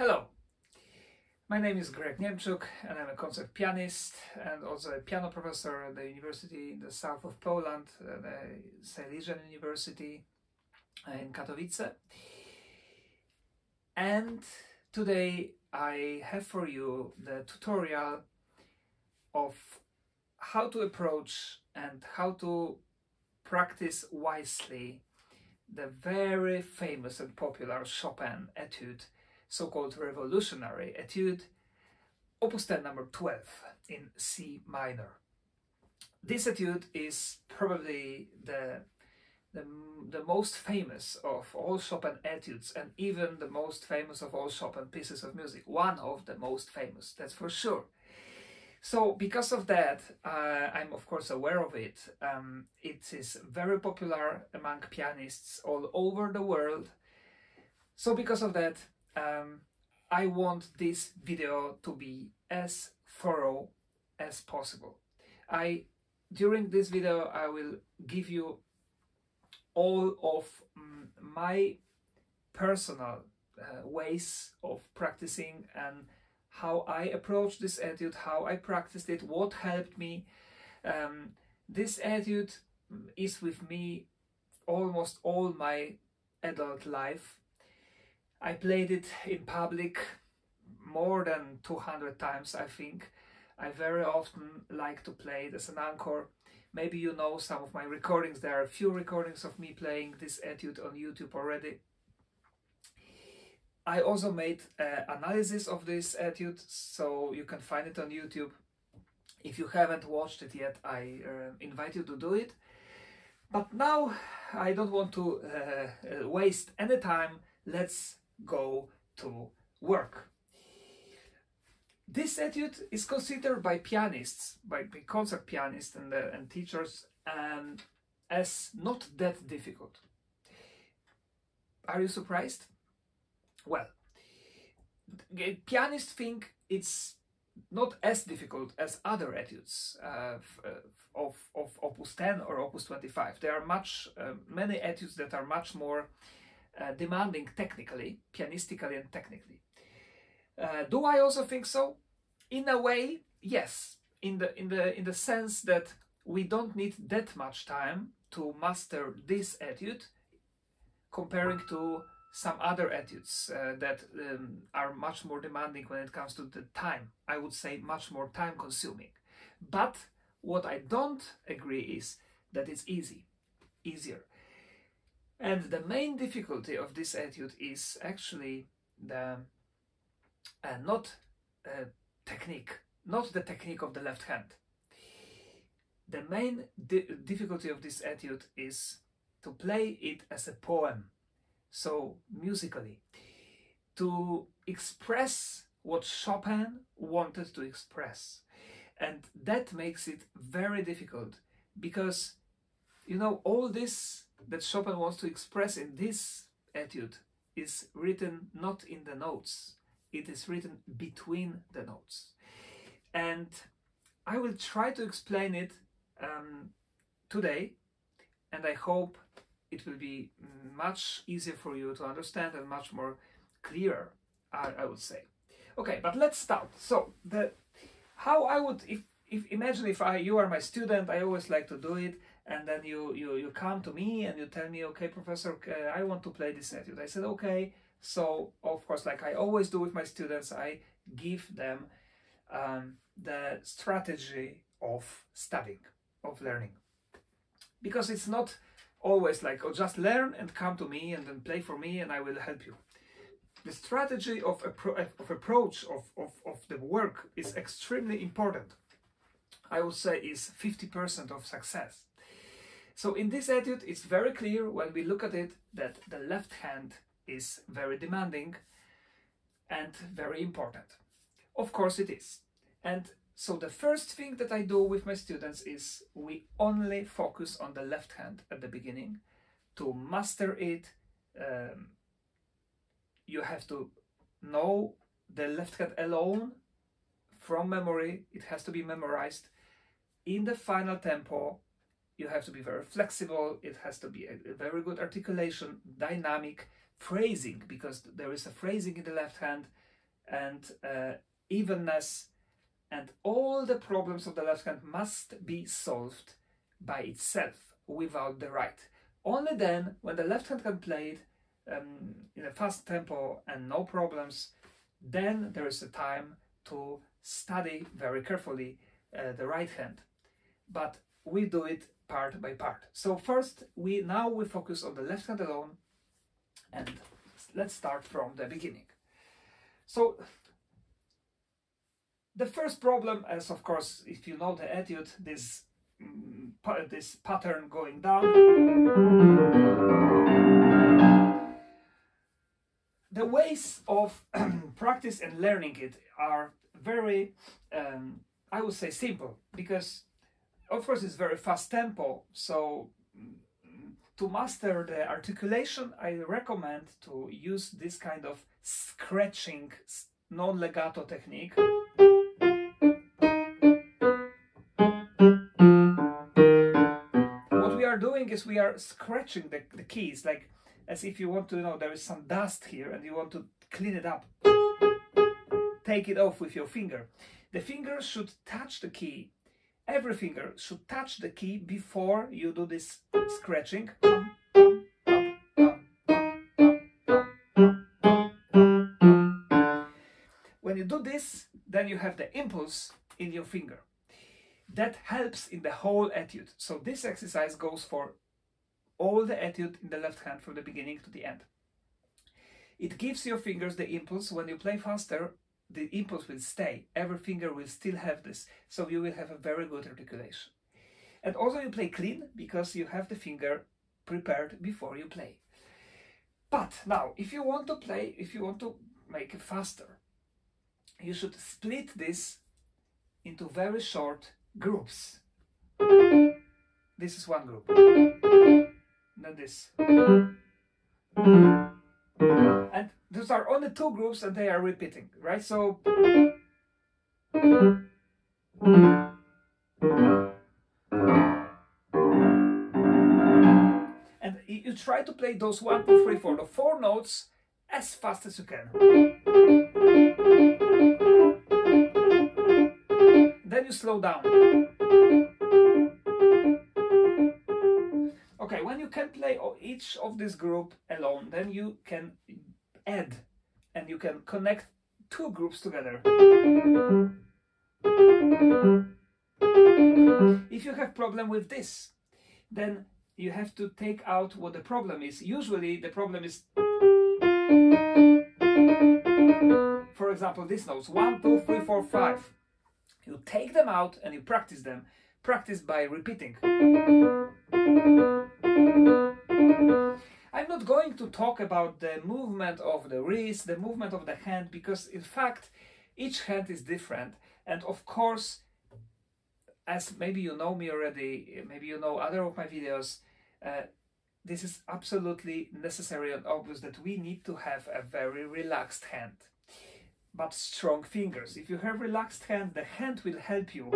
Hello, my name is Greg Niemczuk and I'm a concert pianist and also a piano professor at the university in the south of Poland, uh, the Silesian University in Katowice. And today I have for you the tutorial of how to approach and how to practice wisely the very famous and popular Chopin etude, so-called revolutionary etude, Opus 10 number 12 in C minor. This etude is probably the, the, the most famous of all Chopin etudes and even the most famous of all Chopin pieces of music. One of the most famous, that's for sure. So because of that, uh, I'm of course aware of it. Um, it is very popular among pianists all over the world. So because of that, um, I want this video to be as thorough as possible. I during this video I will give you all of mm, my personal uh, ways of practicing and how I approached this etude, how I practiced it, what helped me. Um, this etude is with me almost all my adult life. I played it in public more than 200 times, I think. I very often like to play it as an encore. Maybe you know some of my recordings. There are a few recordings of me playing this etude on YouTube already. I also made an analysis of this etude, so you can find it on YouTube. If you haven't watched it yet, I uh, invite you to do it. But now I don't want to uh, waste any time. Let's go to work. This etude is considered by pianists, by, concert pianists and, uh, and teachers, um, as not that difficult. Are you surprised? Well, pianists think it's not as difficult as other etudes uh, of, of Opus 10 or Opus 25. There are much, uh, many etudes that are much more uh, demanding technically, pianistically and technically. Uh, do I also think so? In a way, yes. In the in the in the sense that we don't need that much time to master this etude, comparing to some other etudes uh, that um, are much more demanding when it comes to the time. I would say much more time consuming. But what I don't agree is that it's easy, easier. And the main difficulty of this etude is actually the uh, not uh, technique, not the technique of the left hand. The main di difficulty of this etude is to play it as a poem so musically, to express what Chopin wanted to express. And that makes it very difficult because, you know, all this that Chopin wants to express in this etude is written not in the notes, it is written between the notes. And I will try to explain it um, today, and I hope it will be much easier for you to understand and much more clear, I, I would say. Okay, but let's start. So the how I would if if imagine if I you are my student, I always like to do it, and then you you you come to me and you tell me, okay, professor, uh, I want to play this etude. I said, okay. So of course, like I always do with my students, I give them um, the strategy of studying, of learning, because it's not always like, oh, just learn and come to me and then play for me and I will help you. The strategy of, of approach of, of, of the work is extremely important. I would say is 50% of success. So in this etude, it's very clear when we look at it that the left hand is very demanding and very important. Of course it is. And so the first thing that I do with my students is we only focus on the left hand at the beginning. To master it, um, you have to know the left hand alone from memory. It has to be memorized. In the final tempo, you have to be very flexible. It has to be a, a very good articulation, dynamic, phrasing, because there is a phrasing in the left hand and uh, evenness, and all the problems of the left hand must be solved by itself without the right. Only then, when the left hand can play it um, in a fast tempo and no problems, then there is a time to study very carefully uh, the right hand. But we do it part by part. So first, we now we focus on the left hand alone, and let's start from the beginning. So the first problem is, of course, if you know the etude, this mm, this pattern going down. The ways of practice and learning it are very, um, I would say, simple because, of course, it's very fast tempo. So mm, to master the articulation, I recommend to use this kind of scratching non-legato technique. What we are doing is we are scratching the, the keys, like as if you want to you know there is some dust here and you want to clean it up. Take it off with your finger. The finger should touch the key. Every finger should touch the key before you do this scratching. When you do this, then you have the impulse in your finger. That helps in the whole etude. So this exercise goes for all the etude in the left hand from the beginning to the end. It gives your fingers the impulse. When you play faster, the impulse will stay. Every finger will still have this. So you will have a very good articulation. And also you play clean because you have the finger prepared before you play. But now, if you want to play, if you want to make it faster, you should split this into very short groups. This is one group. Then this. And those are only two groups and they are repeating, right? So and you try to play those one, two, three, four, the four notes as fast as you can. Then you slow down. Okay, when you can play each of this group alone, then you can add and you can connect two groups together. If you have problem with this, then you have to take out what the problem is. Usually the problem is, for example, these notes, one, two, three, four, five. You take them out and you practice them. Practice by repeating. I'm not going to talk about the movement of the wrist, the movement of the hand, because in fact, each hand is different. And of course, as maybe you know me already, maybe you know other of my videos, uh, this is absolutely necessary and obvious that we need to have a very relaxed hand, but strong fingers. If you have relaxed hand, the hand will help you.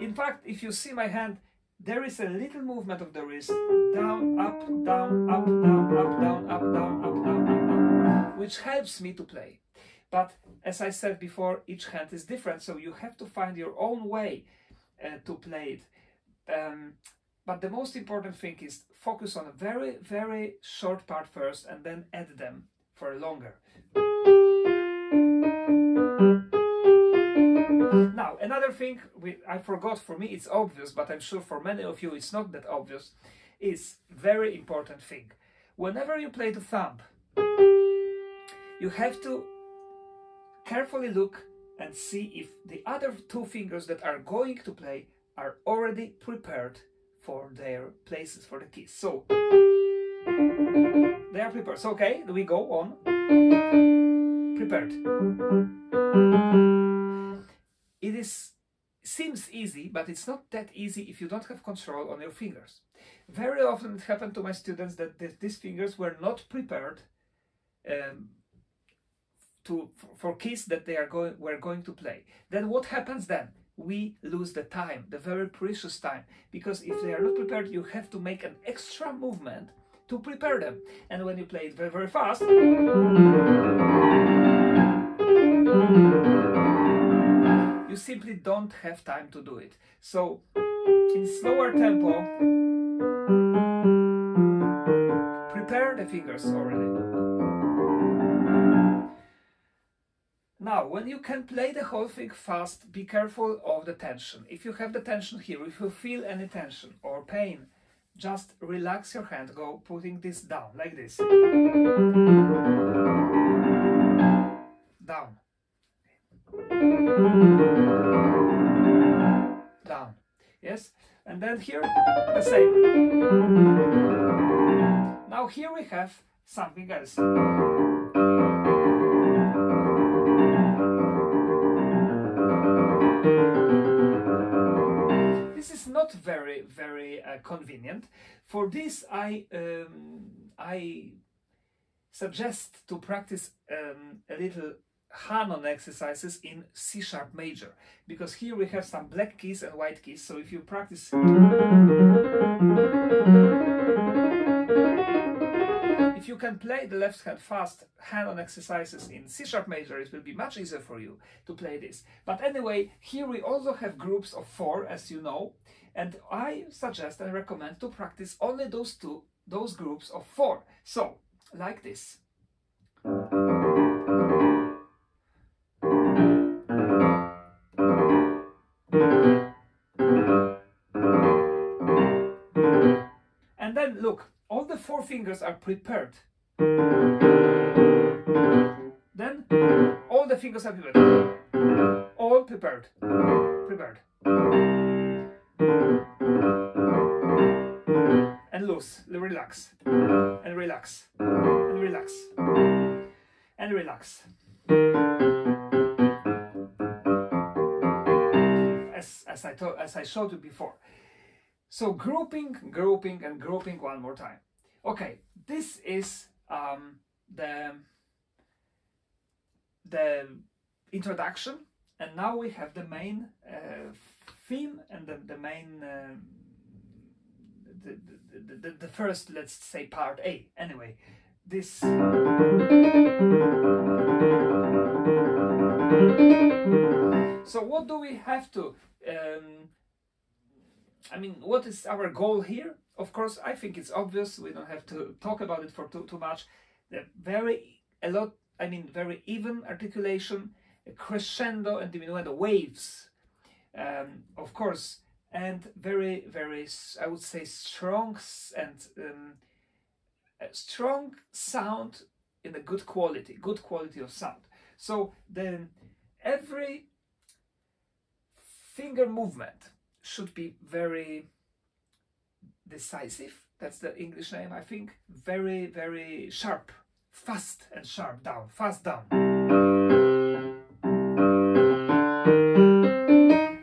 In fact, if you see my hand, there is a little movement of the wrist down, up, down, up, down, up, down, up, down, up, down, up, up, which helps me to play. But as I said before, each hand is different, so you have to find your own way uh, to play it. Um, but the most important thing is focus on a very, very short part first and then add them for longer. Another thing we, I forgot for me, it's obvious, but I'm sure for many of you it's not that obvious, is very important thing. Whenever you play the thumb, you have to carefully look and see if the other two fingers that are going to play are already prepared for their places for the keys. So, they are prepared. So, okay, we go on. Prepared it is seems easy, but it's not that easy if you don't have control on your fingers. Very often it happened to my students that th these fingers were not prepared um, to for keys that they are going were going to play. Then what happens then? We lose the time, the very precious time, because if they are not prepared, you have to make an extra movement to prepare them. And when you play it very, very fast, you simply don't have time to do it. So in slower tempo, prepare the fingers already. Now, when you can play the whole thing fast, be careful of the tension. If you have the tension here, if you feel any tension or pain, just relax your hand, go putting this down, like this. Down. Down. Yes? And then here, the same. Now here we have something else. This is not very, very uh, convenient. For this, I, um, I suggest to practice um, a little Hanon exercises in C sharp major because here we have some black keys and white keys so if you practice if you can play the left hand fast Hanon exercises in C sharp major it will be much easier for you to play this. But anyway here we also have groups of four as you know and I suggest and recommend to practice only those two those groups of four. So like this four fingers are prepared. Then all the fingers are prepared. All prepared. Prepared. And loose, relax. And relax. And relax. And relax. As, as I told, as I showed you before. So grouping, grouping, and grouping one more time. Okay, this is um, the the introduction, and now we have the main uh, theme and the, the main um, the, the, the, the first, let's say, part A. Anyway, this. So what do we have to um, I mean, what is our goal here? Of course, I think it's obvious. We don't have to talk about it for too, too much. The very, a lot, I mean, very even articulation, crescendo and diminuendo waves, um, of course, and very, very, I would say, strong and um, strong sound in a good quality, good quality of sound. So then every finger movement should be very decisive. That's the English name, I think. Very, very sharp, fast and sharp down, fast down.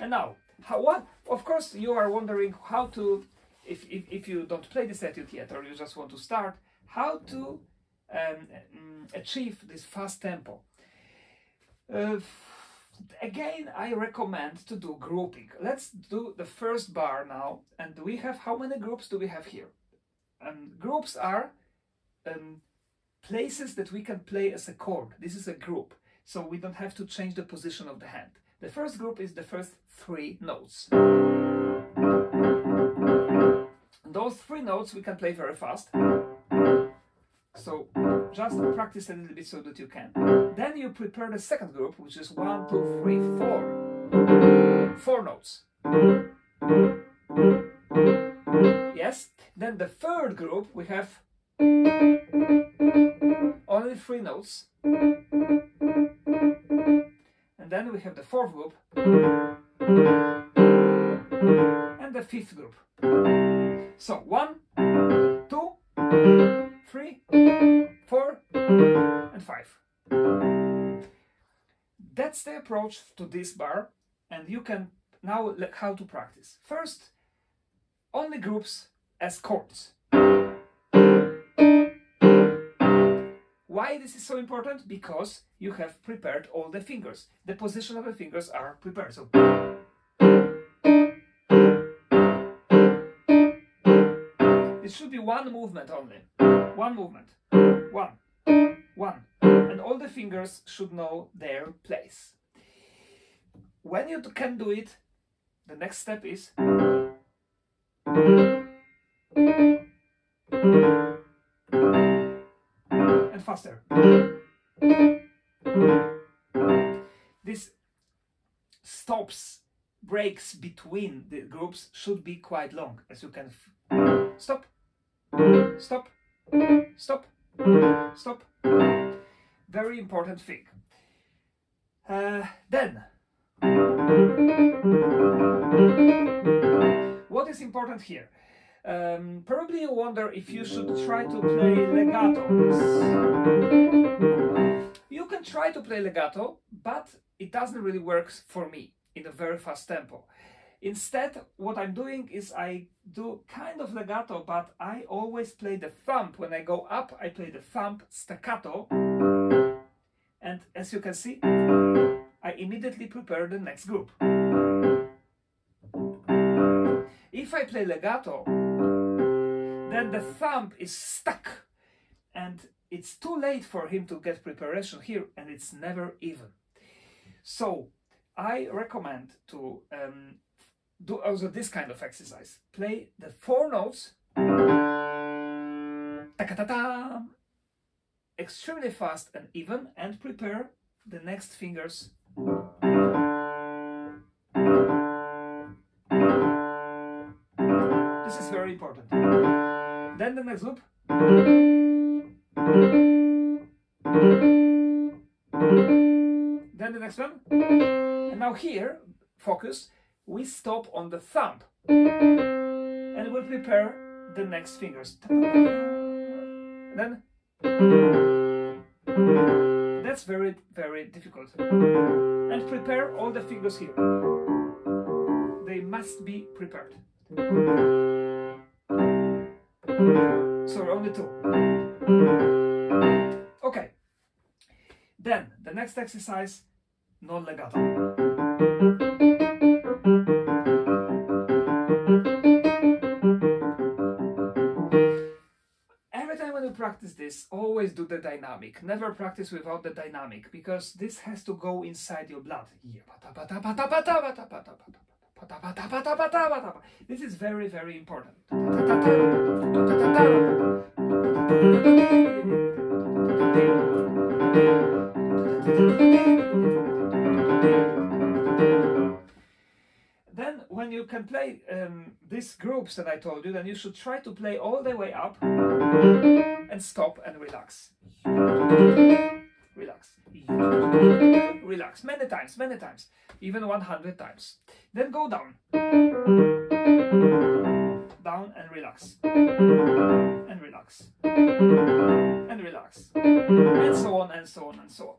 And now, how, what? Of course, you are wondering how to, if, if, if you don't play this etude yet or you just want to start, how to um, achieve this fast tempo. Uh, again I recommend to do grouping. Let's do the first bar now and we have how many groups do we have here? Um, groups are um, places that we can play as a chord. This is a group so we don't have to change the position of the hand. The first group is the first three notes. Those three notes we can play very fast. So just practice a little bit so that you can. Then you prepare the second group, which is one, two, three, four. Four notes. Yes. Then the third group, we have only three notes. And then we have the fourth group. And the fifth group. So one, two, three, four, and five. That's the approach to this bar, and you can now how to practice. First, only groups as chords. Why this is so important? Because you have prepared all the fingers. The position of the fingers are prepared. So It should be one movement only. One movement. One. One. And all the fingers should know their place. When you can do it, the next step is and faster. This stops, breaks between the groups should be quite long, as you can stop, stop, stop, stop. Very important thing. Uh, then, what is important here? Um, probably you wonder if you should try to play legato. You can try to play legato, but it doesn't really work for me in a very fast tempo. Instead, what I'm doing is I do kind of legato, but I always play the thumb. When I go up, I play the thumb staccato. And as you can see, I immediately prepare the next group. If I play legato, then the thumb is stuck and it's too late for him to get preparation here and it's never even. So I recommend to um, do uh, also this kind of exercise. Play the four notes. Extremely fast and even and prepare the next fingers. This is very important. Then the next loop. Then the next one. And now here focus we stop on the thumb and we'll prepare the next fingers then that's very, very difficult. And prepare all the fingers here. They must be prepared. Sorry, only two. Okay. Then, the next exercise, non-legato. Practice this, always do the dynamic. Never practice without the dynamic because this has to go inside your blood. This is very, very important. You can play um, these groups that I told you, then you should try to play all the way up and stop and relax. Relax. Relax. Many times, many times. Even 100 times. Then go down. Down and relax. And relax. And relax. And so on and so on and so on.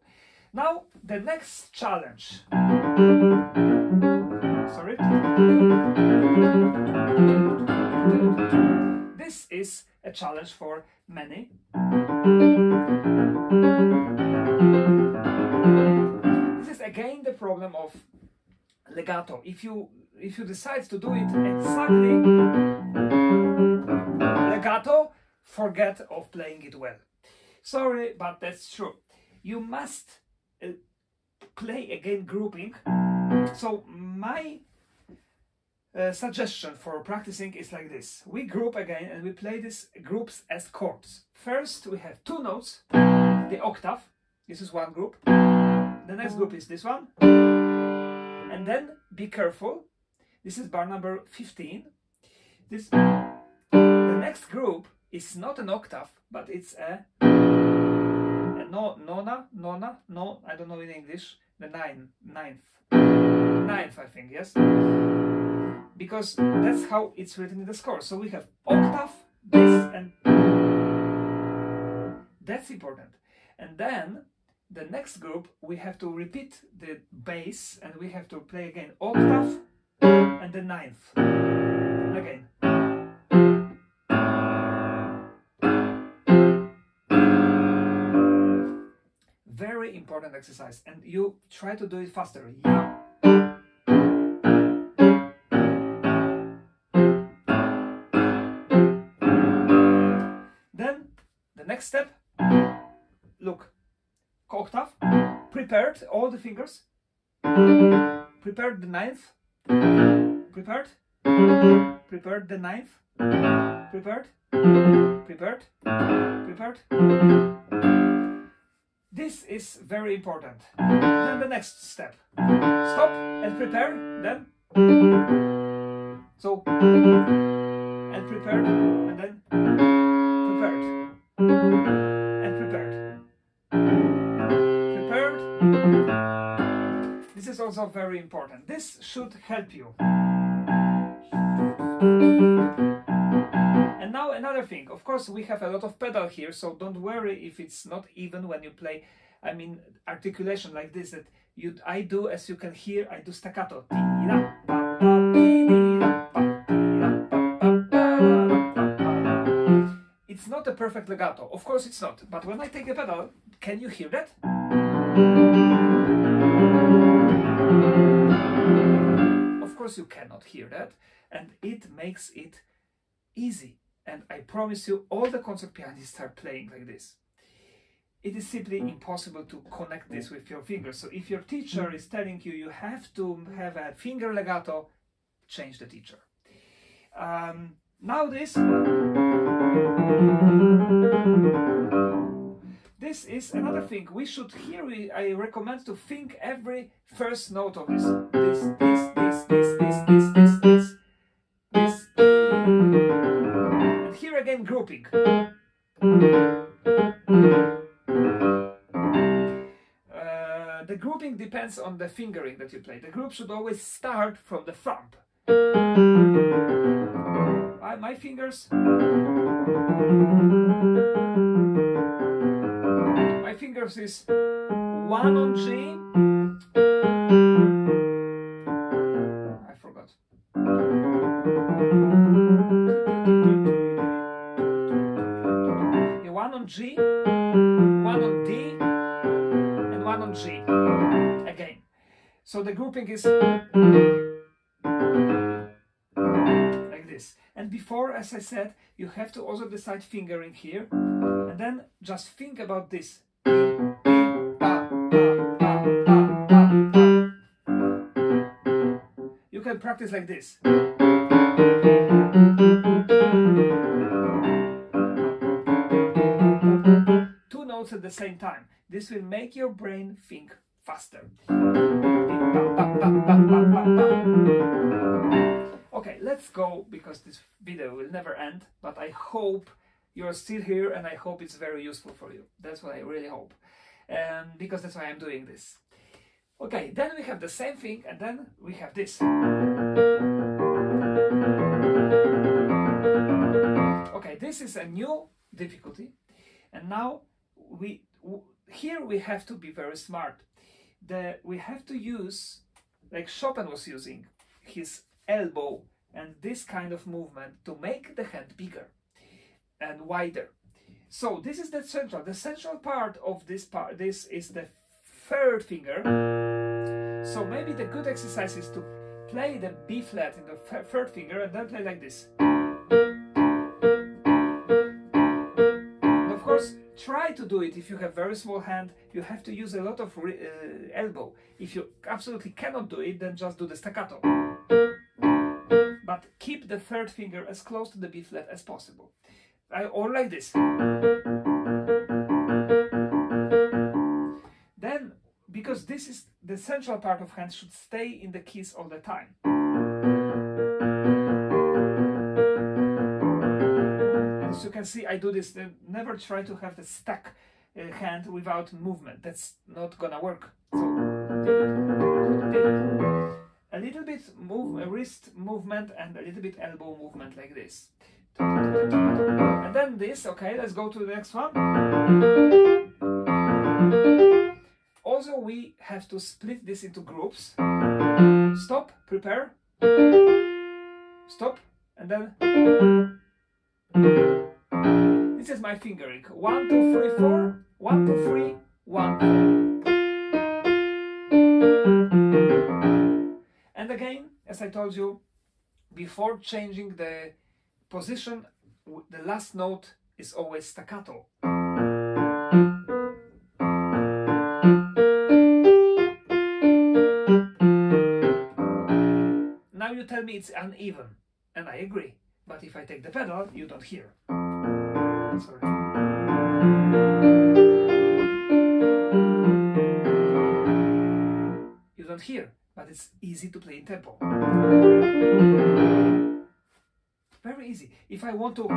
Now, the next challenge. Sorry. This is a challenge for many. This is again the problem of legato. If you if you decide to do it exactly legato, forget of playing it well. Sorry, but that's true. You must uh, play again grouping. So my uh, suggestion for practicing is like this. We group again and we play these groups as chords. First we have two notes, the octave, this is one group. The next group is this one. And then be careful, this is bar number 15. This, the next group is not an octave, but it's a, a no, nona, nona, no, I don't know in English, the nine, ninth, ninth I think, yes? because that's how it's written in the score. So we have octave, this, and that's important. And then the next group we have to repeat the bass and we have to play again octave and the ninth again. Important exercise and you try to do it faster. Yeah. The next step, look, octave, prepared all the fingers, prepared the ninth, prepared, prepared the ninth, prepared, prepared, prepared. This is very important. Then the next step, stop and prepare, then, so, and prepared, and then prepared, and prepared, prepared. This is also very important. This should help you. Another thing, of course we have a lot of pedal here, so don't worry if it's not even when you play, I mean articulation like this that you I do as you can hear, I do staccato. It's not a perfect legato, of course it's not, but when I take a pedal, can you hear that? Of course you cannot hear that, and it makes it easy. And I promise you, all the concert pianists are playing like this. It is simply hmm. impossible to connect this hmm. with your fingers. So if your teacher hmm. is telling you you have to have a finger legato, change the teacher. Um, now this. This is another thing. We should here. We, I recommend to think every first note of this. This, this, this, this, this, this, this, this, Grouping. Uh, the grouping depends on the fingering that you play. The group should always start from the thumb. I, my fingers. My fingers is one on G. one on G. Again. So the grouping is like this. And before, as I said, you have to also decide fingering here. And then just think about this. You can practice like this. The same time. This will make your brain think faster. Okay, let's go because this video will never end, but I hope you're still here and I hope it's very useful for you. That's what I really hope. Um, because that's why I'm doing this. Okay, then we have the same thing and then we have this. Okay, this is a new difficulty and now we here we have to be very smart. The, we have to use, like Chopin was using, his elbow and this kind of movement to make the hand bigger and wider. So this is the central. The central part of this part, this is the third finger. So maybe the good exercise is to play the B flat in the third finger and then play like this. Try to do it if you have very small hand. You have to use a lot of uh, elbow. If you absolutely cannot do it, then just do the staccato but keep the third finger as close to the B flat as possible. I, or like this. Then, because this is the central part of hand should stay in the keys all the time. You can see, I do this, uh, never try to have the stuck uh, hand without movement. That's not gonna work. So, a little bit move, wrist movement and a little bit elbow movement like this. And then this, okay, let's go to the next one. Also, we have to split this into groups. Stop, prepare, stop, and then this is my fingering. One, two, three, four. One, two, three, one. And again, as I told you, before changing the position, the last note is always staccato. Now you tell me it's uneven, and I agree, but if I take the pedal, you don't hear. You don't hear, but it's easy to play in tempo. Very easy. If I want to,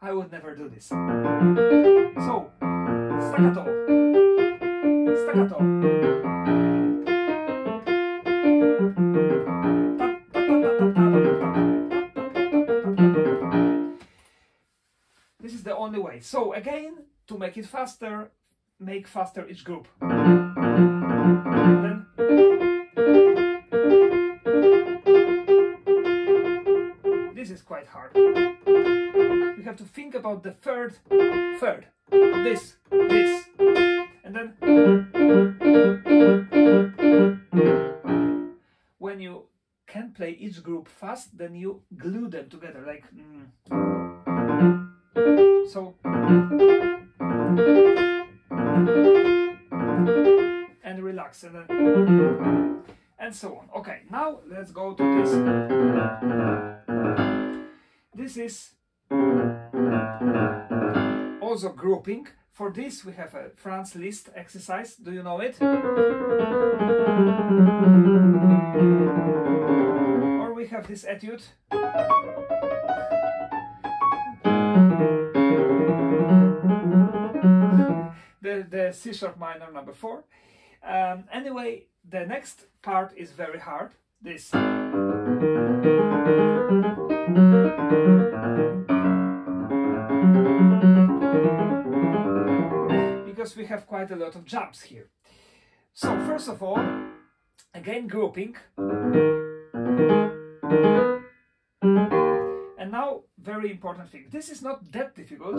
I would never do this. So, staccato, staccato. So again, to make it faster, make faster each group. Then this is quite hard. You have to think about the third, third, this, this, and then when you can play each group fast, then you glue them together like. mm. So and relax and then and so on. Okay, now let's go to this. This is also grouping. For this we have a Franz Liszt exercise. Do you know it? Or we have this etude. C sharp minor number four. Um, anyway, the next part is very hard. This. Because we have quite a lot of jumps here. So, first of all, again grouping. And now, very important thing. This is not that difficult.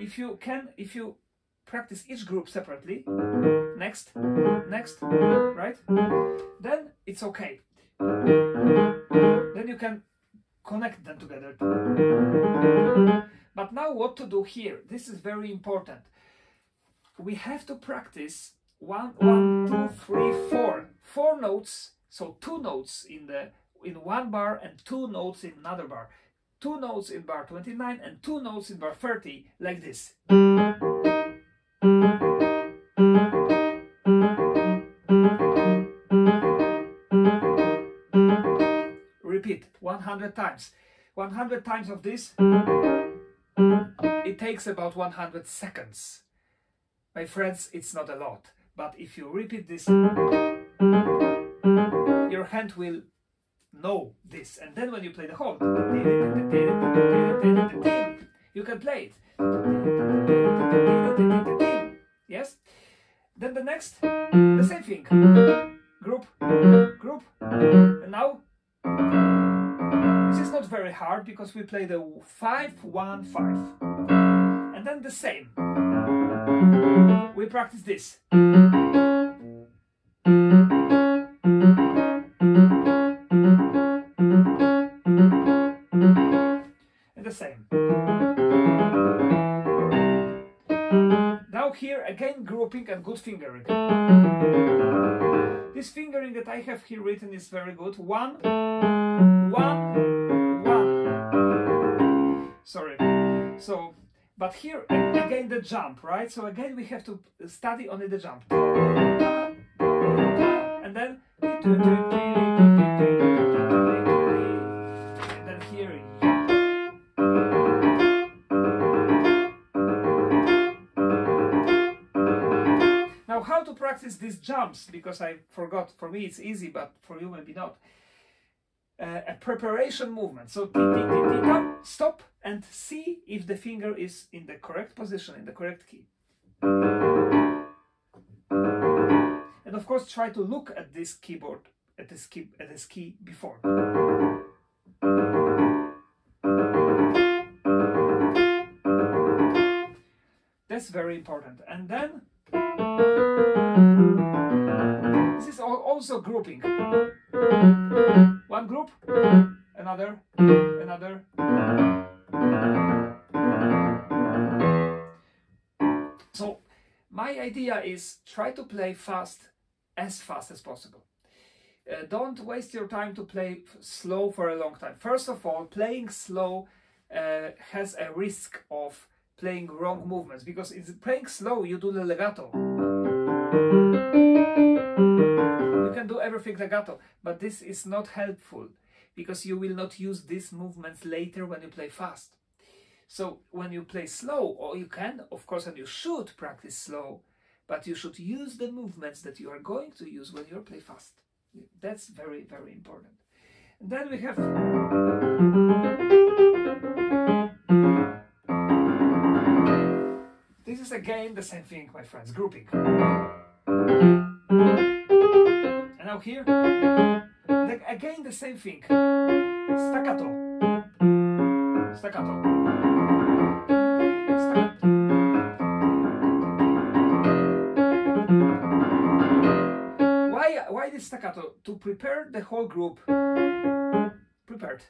If you can, if you practice each group separately, next, next, right? Then it's okay. Then you can connect them together. But now what to do here? This is very important. We have to practice one, one, two, three, four. Four notes, so two notes in the in one bar and two notes in another bar. Two notes in bar 29 and two notes in bar 30, like this. Repeat 100 times. 100 times of this, it takes about 100 seconds. My friends, it's not a lot, but if you repeat this, your hand will know this. And then when you play the whole, you can play it. Yes? Then the next, the same thing. Group, group. And now, very hard because we play the 5, 1, 5. And then the same. We practice this. And the same. Now here again grouping and good fingering. This fingering that I have here written is very good. One, one. Sorry. So, but here again the jump, right? So again we have to study only the jump. And then and then here Now, how to practice these jumps? Because I forgot. For me, it's easy, but for you, maybe not. Uh, a preparation movement. So, stop and see if the finger is in the correct position, in the correct key. And of course, try to look at this keyboard, at this key, at this key before. That's very important. And then this is also grouping. One group, another, another. So my idea is try to play fast as fast as possible. Uh, don't waste your time to play slow for a long time. First of all, playing slow uh, has a risk of playing wrong movements because it's playing slow you do the legato do everything legato but this is not helpful because you will not use these movements later when you play fast. So when you play slow or you can of course and you should practice slow but you should use the movements that you are going to use when you play fast. That's very very important. And then we have This is again the same thing, my friends, grouping. And now here, again the same thing, staccato, staccato. staccato. Why, why this staccato? To prepare the whole group prepared.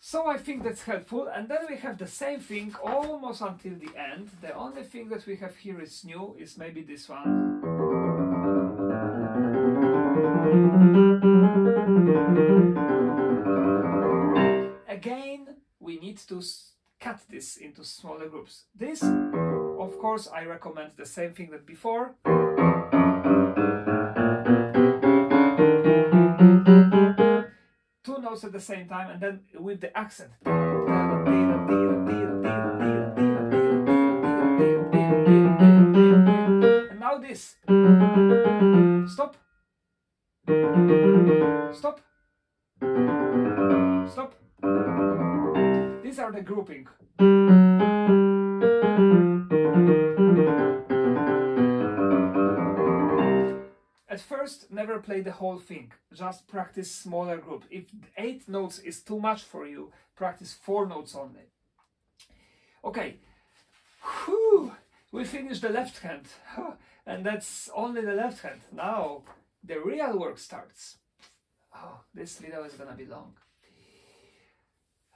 So I think that's helpful. And then we have the same thing almost until the end. The only thing that we have here is new is maybe this one. Again, we need to cut this into smaller groups. This, of course, I recommend the same thing that before. Two notes at the same time and then with the accent. And now this. The grouping. At first, never play the whole thing. Just practice smaller group. If eight notes is too much for you, practice four notes only. Okay, Whew. we finished the left hand, and that's only the left hand. Now the real work starts. Oh, this video is gonna be long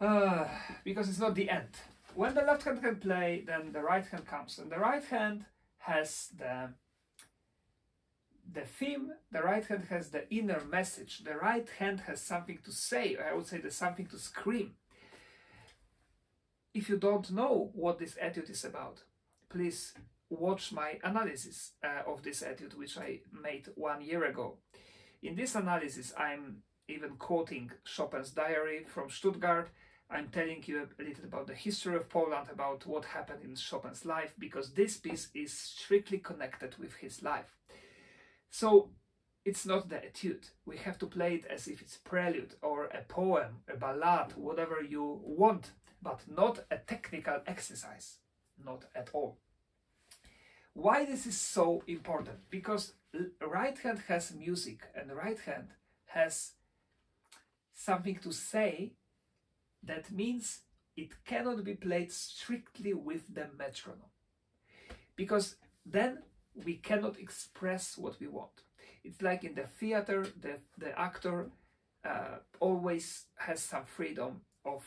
uh, because it's not the end. When the left hand can play, then the right hand comes, and the right hand has the the theme, the right hand has the inner message. The right hand has something to say. I would say there's something to scream. If you don't know what this etude is about, please watch my analysis uh, of this etude, which I made one year ago. In this analysis, I'm even quoting Chopin's diary from Stuttgart. I'm telling you a little about the history of Poland, about what happened in Chopin's life, because this piece is strictly connected with his life. So it's not the etude. We have to play it as if it's prelude or a poem, a ballad, whatever you want, but not a technical exercise. Not at all. Why this is so important? Because right hand has music and right hand has something to say that means it cannot be played strictly with the metronome. Because then we cannot express what we want. It's like in the theater, the, the actor uh, always has some freedom of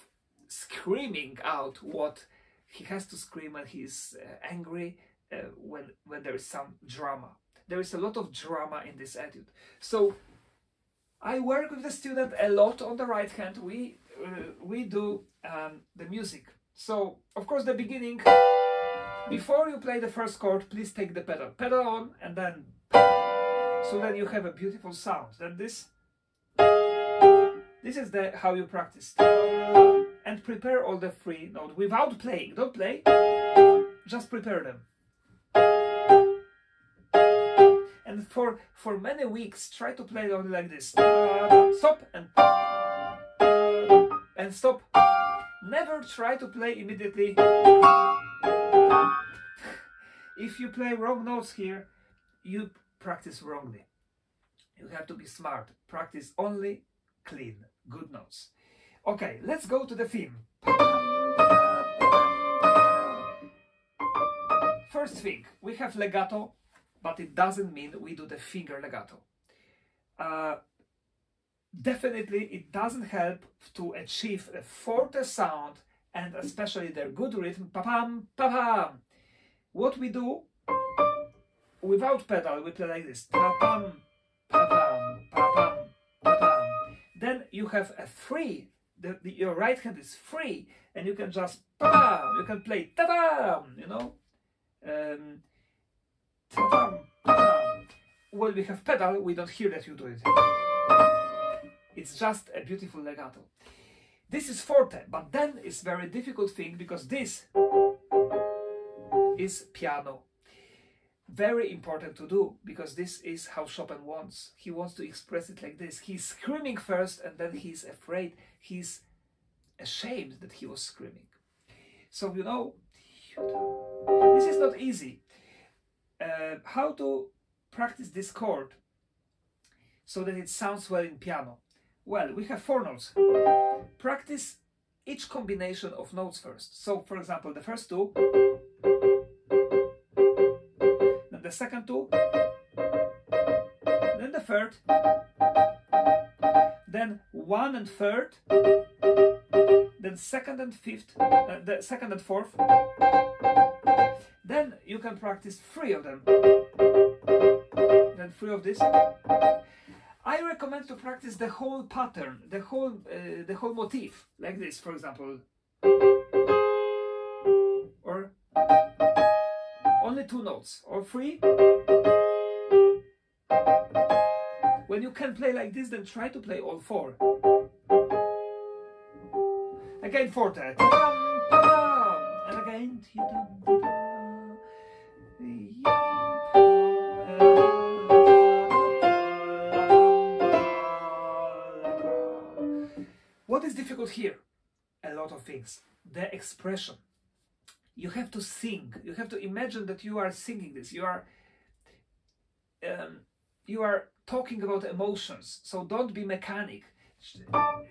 screaming out what he has to scream when he's uh, angry, uh, when, when there is some drama. There is a lot of drama in this etude. So I work with the student a lot on the right hand. We, we do um, the music. So, of course, the beginning before you play the first chord, please take the pedal. Pedal on and then so that you have a beautiful sound. Then this this is the how you practice. And prepare all the three notes without playing. Don't play. Just prepare them. And for for many weeks try to play only like this. Stop and and stop. Never try to play immediately if you play wrong notes here, you practice wrongly. You have to be smart. Practice only clean, good notes. Okay, let's go to the theme. First thing, we have legato, but it doesn't mean we do the finger legato. Uh, definitely, it doesn't help to achieve a forte sound and especially their good rhythm, pa-pam, pa-pam. What we do, without pedal, we play like this. Pa-pam, pa-pam, pa-pam, pa-pam. Then you have a free. The, the, your right hand is free, and you can just pa-pam. You can play ta-bam. You know, um, ta-bam, ta-bam. When we have pedal, we don't hear that you do it. It's just a beautiful legato. This is forte, but then it's very difficult thing because this is piano. Very important to do because this is how Chopin wants. He wants to express it like this. He's screaming first and then he's afraid. He's ashamed that he was screaming. So, you know, this is not easy. Uh, how to practice this chord so that it sounds well in piano? Well, we have four notes. Practice each combination of notes first. So, for example, the first two, then the second two, then the third, then one and third, then second and fifth, uh, the second and fourth. Then you can practice three of them. Then three of this. I recommend to practice the whole pattern, the whole uh, the whole motif, like this, for example, or only two notes, or three. When you can play like this, then try to play all four. Again, forte, and again. Difficult here? A lot of things. The expression. You have to sing. You have to imagine that you are singing this. You are um, you are talking about emotions. So don't be mechanic.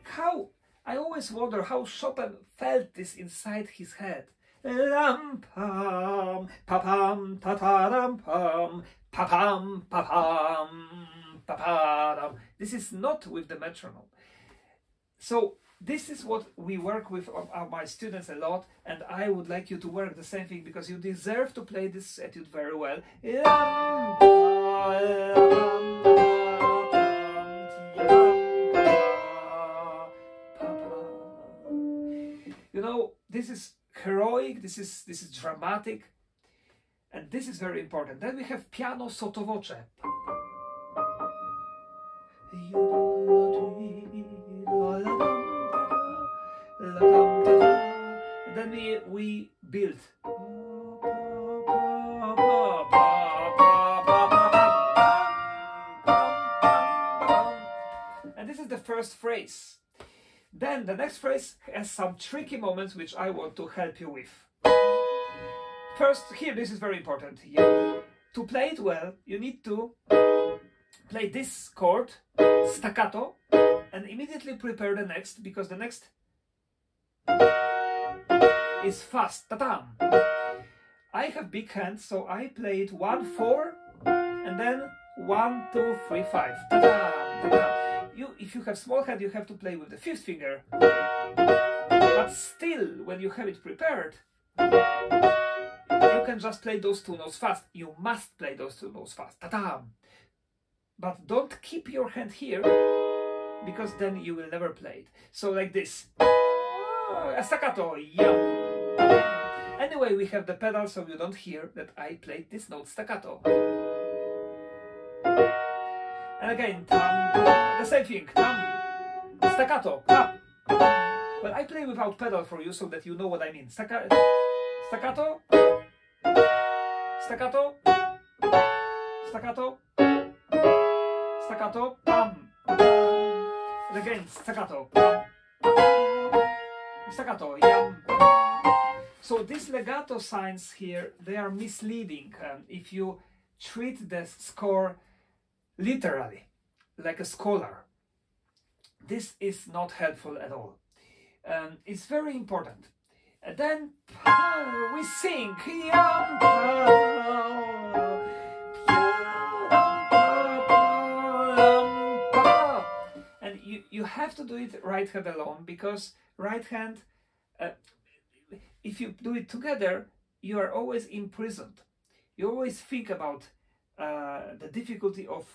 How I always wonder how Chopin felt this inside his head. Ram pam pa pam pa pam pa pa This is not with the metronome. So this is what we work with uh, my students a lot, and I would like you to work the same thing because you deserve to play this etude very well. You know, this is heroic, this is this is dramatic, and this is very important. Then we have piano sotto sottovoce. Then we we build. And this is the first phrase. Then the next phrase has some tricky moments which I want to help you with. First, here, this is very important. To play it well, you need to play this chord staccato and immediately prepare the next because the next is fast. Ta-tam! I have big hands, so I played one, four, and then one, two, three, five. Ta-tam! Ta-tam! You, if you have small hand, you have to play with the fifth finger. But still, when you have it prepared, you can just play those two notes fast. You must play those two notes fast. Ta-tam! But don't keep your hand here, because then you will never play it. So like this. Staccato, yeah. Anyway, we have the pedal so you don't hear that I played this note staccato. And again, tam, the same thing, tam, staccato, tam. Well, I play without pedal for you so that you know what I mean. Stacca staccato, staccato, staccato, staccato, pam, and again, staccato, staccato, yam. So these legato signs here, they are misleading um, if you treat the score literally, like a scholar. This is not helpful at all. Um, it's very important. And then we sing. And you, you have to do it right hand alone because right hand uh, if you do it together, you are always imprisoned. You always think about uh, the difficulty of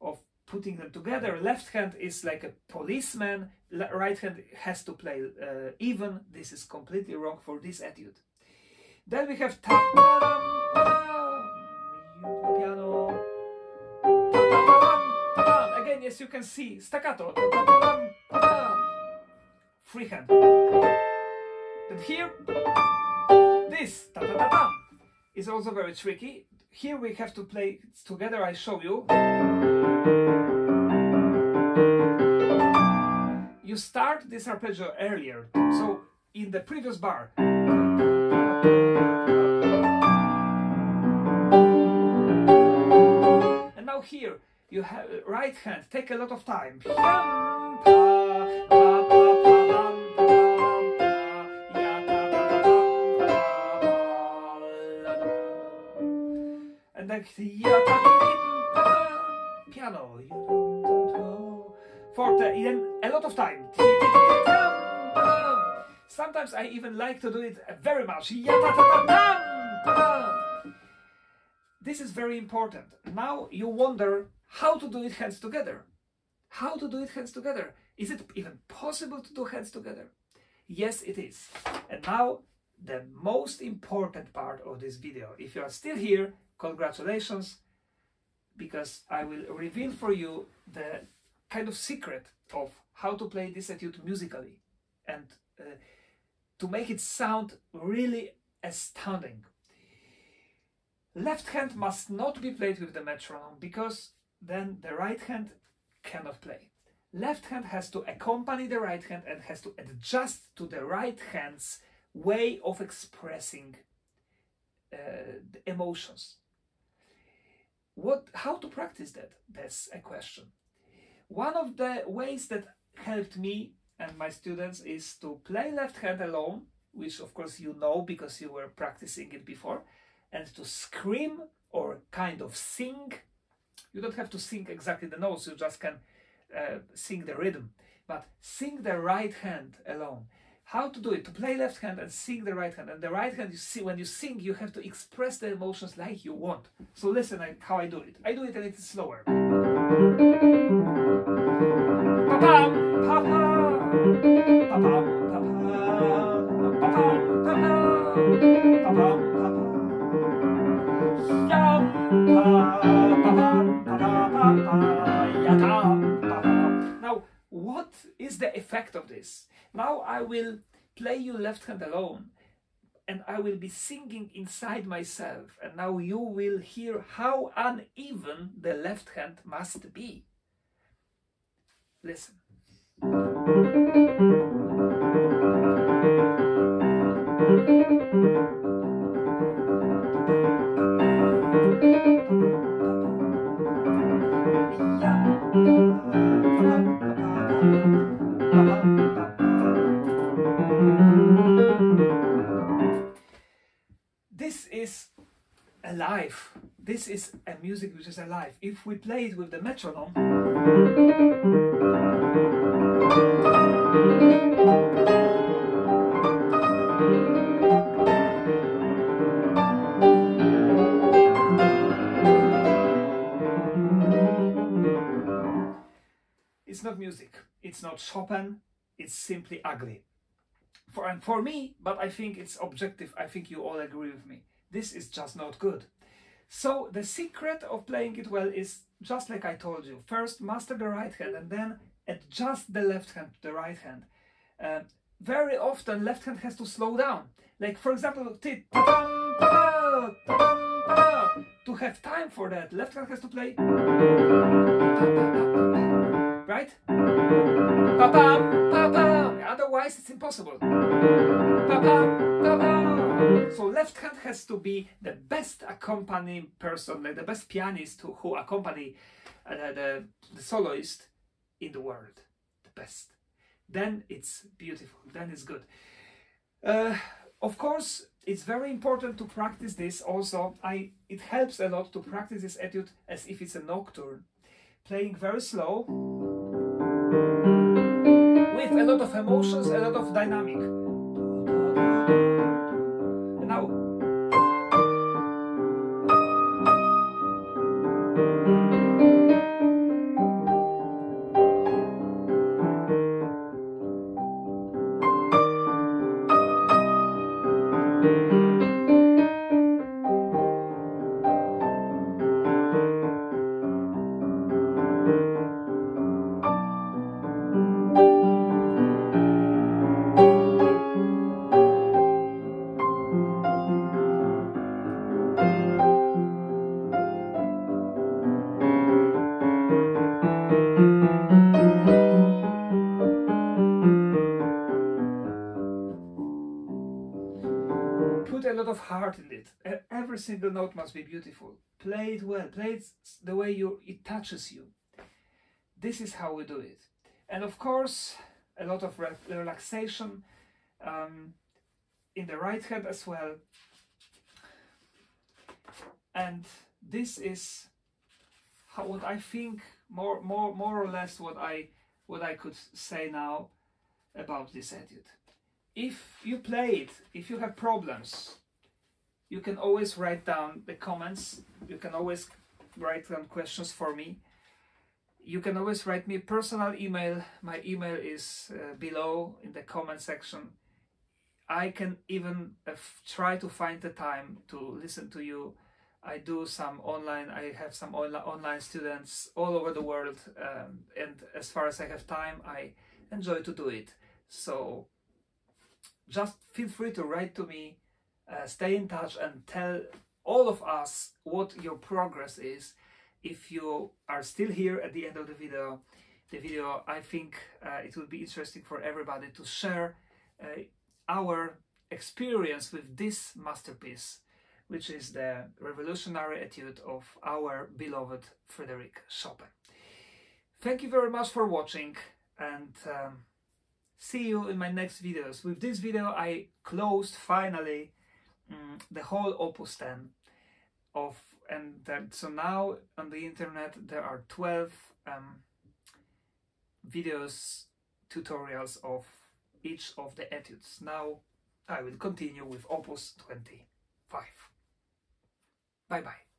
of putting them together. Left hand is like a policeman. Right hand has to play uh, even. This is completely wrong for this etude. Then we have piano. Again, as you can see, staccato. Free Then here, this is also very tricky. Here we have to play together. I show you. You start this arpeggio earlier. So in the previous bar. And now here you have right hand. Take a lot of time. Piano. Forte, then a lot of time. Sometimes I even like to do it very much. This is very important. Now you wonder how to do it hands together. How to do it hands together. Is it even possible to do hands together? Yes, it is. And now the most important part of this video. If you are still here, congratulations, because I will reveal for you the kind of secret of how to play this etude musically and uh, to make it sound really astounding. Left hand must not be played with the metronome because then the right hand cannot play. Left hand has to accompany the right hand and has to adjust to the right hand's way of expressing uh, the emotions. What, how to practice that? That's a question. One of the ways that helped me and my students is to play left hand alone, which of course you know because you were practicing it before, and to scream or kind of sing. You don't have to sing exactly the notes, you just can uh, sing the rhythm, but sing the right hand alone. How to do it? To play left hand and sing the right hand. And the right hand, you see, when you sing, you have to express the emotions like you want. So listen how I do it. I do it a little slower. What is the effect of this? Now I will play you left hand alone and I will be singing inside myself. And now you will hear how uneven the left hand must be. Listen. Alive. This is a music which is alive. If we play it with the metronome, it's not music. It's not Chopin. It's simply ugly. For and for me, but I think it's objective. I think you all agree with me. This is just not good. So the secret of playing it well is just like I told you. First, master the right hand and then adjust the left hand to the right hand. Uh, very often, left hand has to slow down. Like for example, to have time for that, left hand has to play. Right? Otherwise, it's impossible. So left hand has to be the best accompanying person, like the best pianist who, who accompany uh, the, the soloist in the world. The best. Then it's beautiful. Then it's good. Uh, of course, it's very important to practice this also. I It helps a lot to practice this etude as if it's a nocturne. Playing very slow a lot of emotions, a lot of dynamic. Single note must be beautiful. Play it well. Play it the way you it touches you. This is how we do it. And of course, a lot of re relaxation um, in the right hand as well. And this is how, what I think more, more, more or less what I, what I could say now about this etude. If you play it, if you have problems, you can always write down the comments. You can always write down questions for me. You can always write me personal email. My email is uh, below in the comment section. I can even uh, try to find the time to listen to you. I do some online, I have some online students all over the world, um, and as far as I have time, I enjoy to do it. So just feel free to write to me, uh, stay in touch, and tell all of us what your progress is. If you are still here at the end of the video, the video, I think uh, it will be interesting for everybody to share uh, our experience with this masterpiece, which is the revolutionary etude of our beloved Frederic Chopin. Thank you very much for watching and um, see you in my next videos. With this video I closed finally um, the whole Opus 10 of and that, so now on the internet there are 12 um, videos tutorials of each of the etudes. Now I will continue with Opus 25. Bye bye.